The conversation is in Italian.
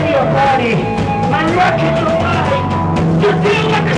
gli affari, ma gli occhi tuoi, tutti affari.